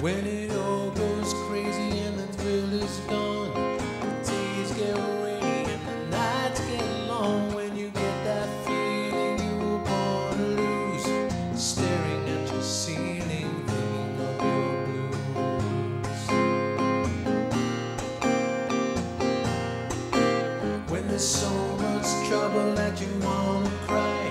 When it all goes crazy and the thrill is gone, the days get rainy and the nights get long. When you get that feeling you were born to lose, staring at your ceiling, thinking of your blues. When there's so much trouble that you wanna cry,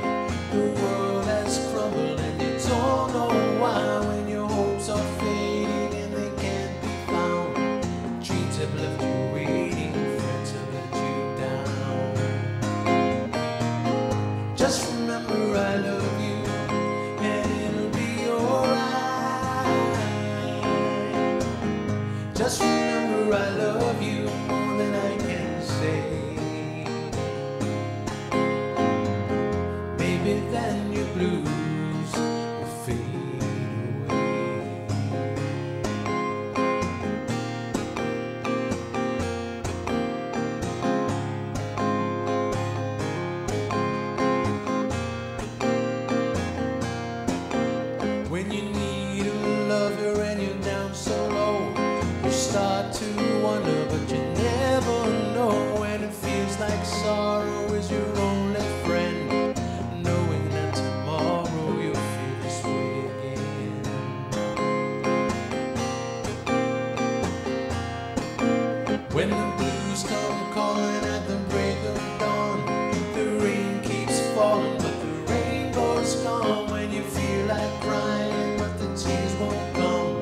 When the blues come calling at the break of dawn, the rain keeps falling, but the rain goes gone. When you feel like crying, but the tears won't come.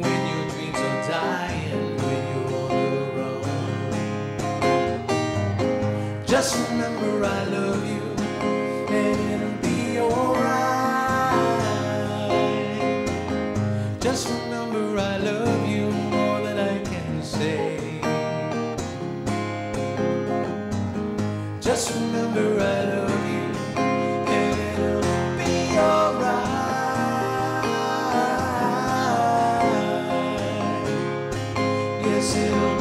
When your dreams are dying, when you're on the run. Just remember I love you, Just remember I love you and it'll be alright. Yes, it'll